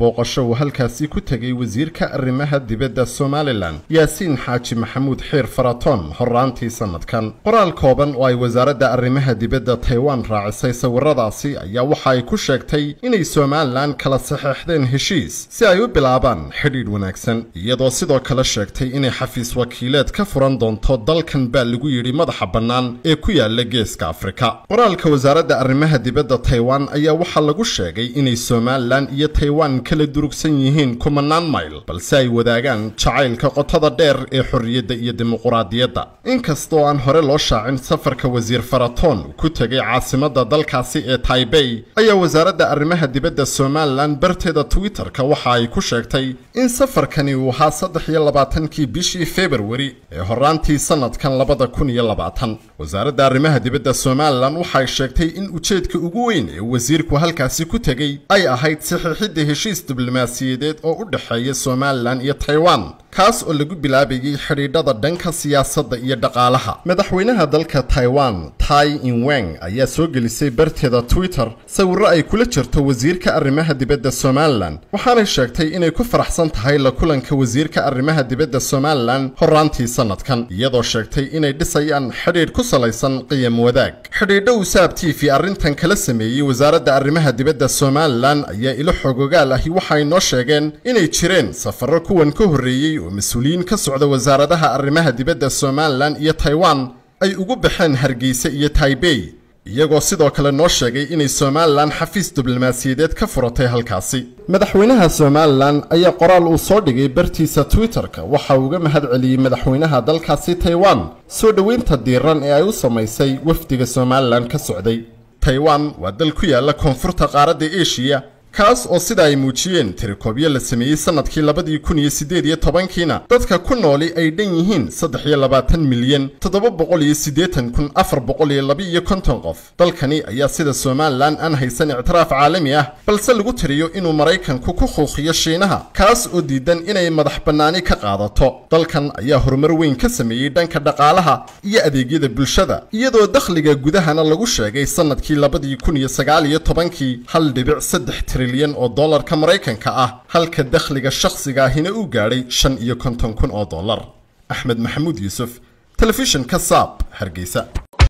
booqasho uu halkaasi ku tegay wasiirka arrimaha dibadda somalilan yaasiin xaaji maxamuud xiir faratoon horaantii sannadkan qoraal kooban oo ay wasaaradda arrimaha dibadda taiwan raacisay sawiradaasi ayaa waxa ay ku sheegtay inay somalilan kala saxeexdeen heshiis si ay u bilaabaan xidhiidh wanaagsan iyadoo sidoo kale sheegtay inay xafiis wakiileed ka furan doonto dalkan baa lagu yidhi madaxa bannaan ee ku yaalla geeska afrika. Qoraalka wasaaradda arrimaha dibadda taiwan ayaa waxaa lagu sheegay inay somalilan iyo taiwan kala durugsan yihiin kumanaan mayl balse ay wadaagaan jacaylka qotada dheer ee xorriyadda iyo dimuquraadiyadda. Inkastoo aan hore loo shaacin safarka wasiir faratoon uu ku tegay caasimadda dalkaasi ee taibey ayaa wasaaradda arrimaha dibadda somalilan barteeda twitter-ka waxa ay ku sheegtay in safarkani uu ahaa saddex iyo labaatankii bishii februari ee horaantii sannadkan labada kun iyo labaatan. Wasaaradda arrimaha dibadda somalilan waxay sheegtay in ujeedka ugu weyn ee wasiirku halkaasi ku tegey ay ahayd saxiixidda heshiis diblomaasiyadeed oo u dhexeeya somalilan iyo taiwan kaas oo lagu bilaabayay xidhiidhada dhanka siyaasadda iyo dhaqaalaha. Madaxweynaha dalka taiwan tai inweng ayaa soo gelisay barteeda twitter sawirro ay kula jirto wasiirka arrimaha dibadda somalilan waxaanay sheegtay inay ku faraxsan tahay la kulanka wasiirka arrimaha dibadda somalilan horaantii sannadkan iyadoo sheegtay inay dhisayaan xidhiidh ku salaysan qiyam wadaag. Xidhiidho uu v arrintan kala sameeyey wasaaradda arrimaha dibadda somalilan ayaa ilo xogogaal ahi waxay noo sheegeen inay jireen safarro kuwan ka horreeyey oo mas'uuliyiin ka socda wasaaradaha arrimaha dibadda somalilan iyo taiwan ay ugu baxeen hargeysa iyo taibey iyagoo sidoo kale noo sheegay inay somalilan xafiis diblomaasiyadeed ka furatay halkaasi. Madaxweynaha somalilan ayaa qoraal uu soo dhigay bartiisa twitter-ka waxa uga mahad celiyey madaxweynaha dalkaasi taiwan soo dhoweynta diiran ee ay u samaysay wafdiga somalilan ka socday. Taiwan waa dal ku yaalla koonfurta qaaradda eshiya kaas oo sida ay muujiyeen tirikoobyo la sameeyey sannadkii labadii kun iyo siddeed iyo tobankiina. Dadka ku nooli ay dhan yihiin saddex iyo labaatan milyan toddoba boqol iyo siddeetan kun afar boqol iyo laba iyo konton qof. Dalkani ayaa sida somalilan aan haysan ictiraaf caalami ah balse lagu tiriyo inuu maraykanku ku khuuqiyo shiinaha kaas oo diidan inay madax bannaani ka qaadato. Dalkan ayaa horumar weyn ka sameeyey dhanka dhaqaalaha iyo adeegyada bulshada iyadoo dakhliga gudahana lagu sheegay sannadkii labadii kun iyo sagaal iyo tobankii hal dhibic saddex trilyan oo dollarka maraykanka ah halka dakhliga shakhsiga ahina uu gaadhay shan iyo konton kun oo dollar. Axmed maxamuud yuusuf telefishinka saab hargeysa